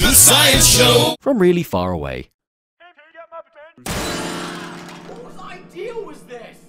The Science Show! from really far away. What idea was this?